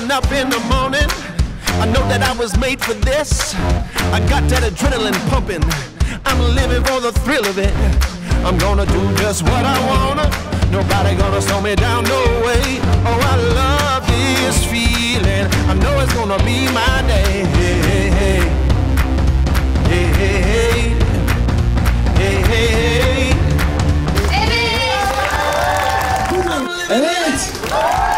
Waking up in the morning, I know that I was made for this. I got that adrenaline pumping. I'm living for the thrill of it. I'm gonna do just what I wanna. Nobody gonna slow me down, no way. Oh, I love this feeling. I know it's gonna be my day. Hey, hey, hey. Hey, hey, hey. Hey, hey, hey. Evet.